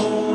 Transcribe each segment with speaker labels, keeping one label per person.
Speaker 1: Oh.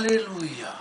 Speaker 1: Aleluia.